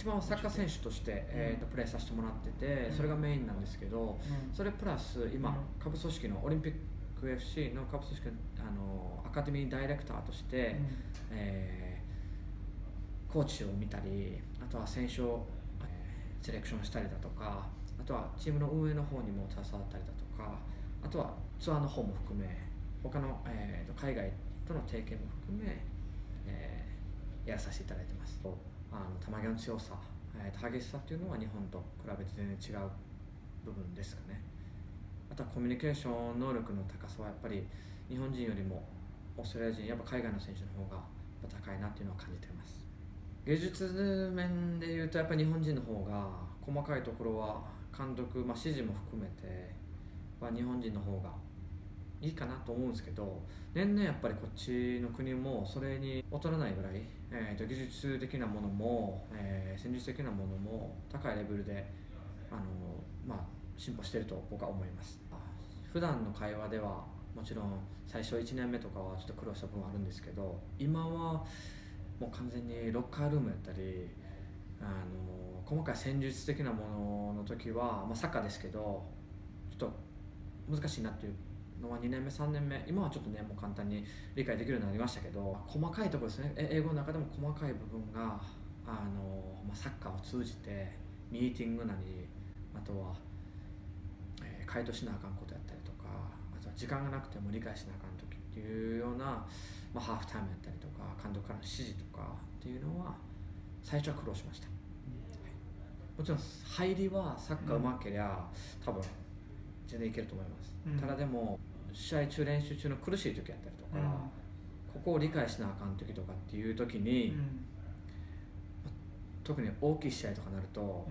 一番はサッカー選手として、えー、とプレーさせてもらってて、うん。それがメインなんですけど、うん。それプラス今、うん。下部組織のオリンピック FC の下部組織のあのアカデミーダイレクターとして、えーコーチを見たりあとは選手を、えーセレクションしたりだとかあとはチームの運営の方にも携わったりだとかあとはツアーの方も含め他の、えーと海外との提携も含め、えーやらさせていただいてますあの球際の強さ、えー激しさっていうのは日本と比べて全然違う部分ですかね。あとはコミュニケーション能力の高さはやっぱり日本人よりもオーストラリア人やっぱ海外の選手の方がやっぱ高いなっていうのは感じてます。技術面でいうとやっぱり日本人の方が細かいところは監督、まあ、指示も含めては日本人の方がいいかなと思うんですけど年々やっぱりこっちの国もそれに劣らないぐらい、えーと技術的なものも、えー戦術的なものも高いレベルであの、まあ、進歩してると僕は思います。普段の会話ではもちろん最初1年目とかはちょっと苦労した部分はあるんですけど今はもう完全にロッカールームやったりあの細かい戦術的なものの時は、まあ、サッカーですけどちょっと難しいなっていうのは2年目3年目。今はちょっとねもう簡単に理解できるようになりましたけど細かいところですね。え英語の中でも細かい部分があの、まあ、サッカーを通じてミーティングなりあとは、えー回答しなあかんことやったりとかあとは時間がなくても理解しなあかん時っていうような、まあ、ハーフタイムやったりとか監督からの指示とかっていうのは最初は苦労しました。もちろん入りはサッカーうまけりゃ、多分全然いけると思います、うん。ただでも試合中練習中の苦しい時やったりとか、ここを理解しなあかん時とかっていう時に、特に大きい試合とかになると、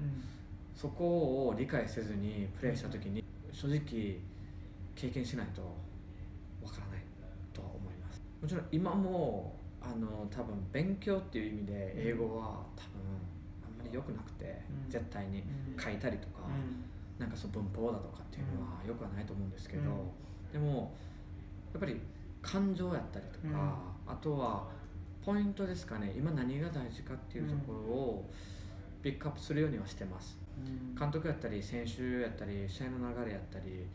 そこを理解せずにプレーした時に正直経験しないとわからないとは思います。もちろん今もあの多分勉強っていう意味で英語は多分あんまり良くなくて、うん。絶対に書いたりとか、なんかその文法だとかっていうのはよくはないと思うんですけど、でもやっぱり感情やったりとか、あとはポイントですかね今何が大事かっていうところをピックアップするようにはしてます。監督やったり選手やったり試合の流れやったり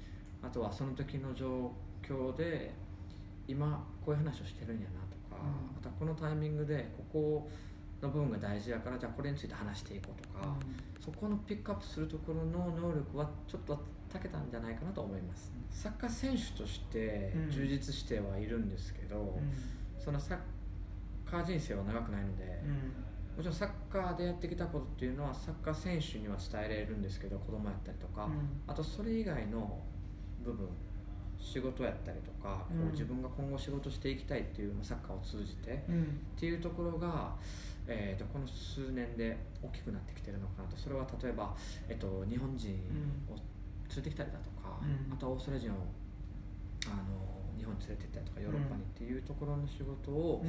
あとはその時の状況で今こういう話をしてるんやなとか、うん。あとはこのタイミングでここの部分が大事やからじゃあこれについて話していこうとか、そこのピックアップするところの能力はちょっと長けたんじゃないかなと思います。サッカー選手としてうん。充実してはいるんですけど、そのサッカー人生は長くないので、もちろんサッカーでやってきたことっていうのはサッカー選手には伝えられるんですけど子供やったりとか、あとそれ以外の部分仕事やったりとか、こう自分が今後仕事していきたいっていうまあサッカーを通じてっていうところが、えー、とこの数年で大きくなってきてるのかなと。それは例えば、えっと日本人を連れてきたりだとか、うん。あとはオーストラリア人をあの日本に連れて行ったりとかヨーロッパにっていうところの仕事を、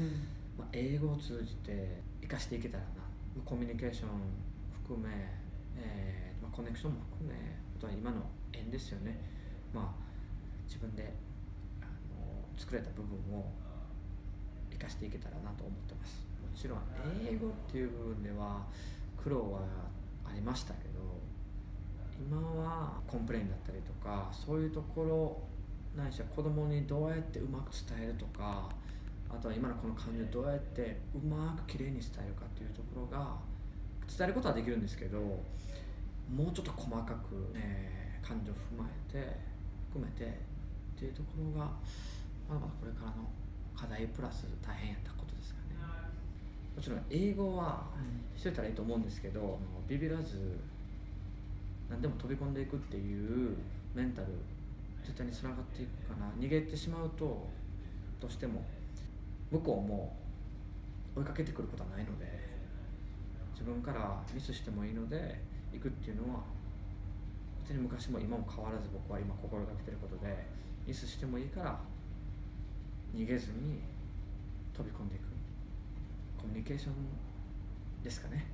まあ、英語を通じて生かしていけたらな。まあコミュニケーション含め、えーまあ、コネクションも含めあとは今の縁ですよね、まあ、自分であの作れた部分を生かしていけたらなと思ってます。もちろん英語っていう部分では苦労はありましたけど今は complain だったりとかそういうところないしは子供にどうやってうまく伝えるとかあとは今のこの感情をどうやってうまくきれいに伝えるかっていうところが伝えることはできるんですけどもうちょっと細かく、えー感情を踏まえて含めてっていうところがまだまだこれからの課題プラス大変やったことですかね。もちろん英語はしといたらいいと思うんですけどビビらず何でも飛び込んでいくっていうメンタル絶対につながっていくかな。逃げてしまうとどうしても向こうも追いかけてくることはないので自分からミスしてもいいので行くっていうのは当に昔も今も変わらず僕は今心がけてることでミスしてもいいから逃げずに飛び込んでいく。コミュニケーションですかね。